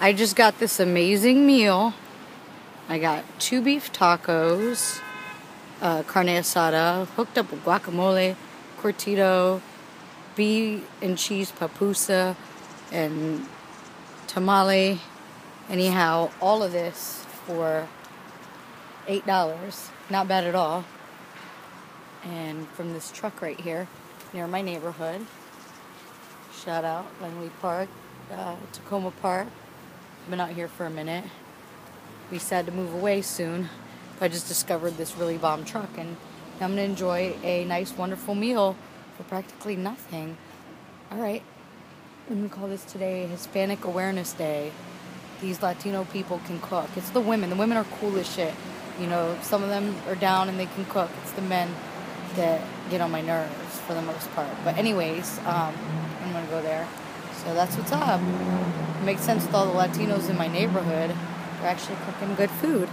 I just got this amazing meal. I got two beef tacos, uh, carne asada, hooked up with guacamole, curtido, beef and cheese papusa, and tamale. Anyhow, all of this for $8. Not bad at all. And from this truck right here near my neighborhood. Shout out Langley Park, uh, Takoma Park. Been out here for a minute. We said to move away soon. I just discovered this really bomb truck and I'm gonna enjoy a nice, wonderful meal for practically nothing. All right, let me call this today Hispanic Awareness Day. These Latino people can cook. It's the women. The women are cool as shit. You know, some of them are down and they can cook. It's the men that get on my nerves for the most part. But anyways, um, I'm gonna go there. So that's what's up. Makes sense with all the Latinos in my neighborhood. They're actually cooking good food.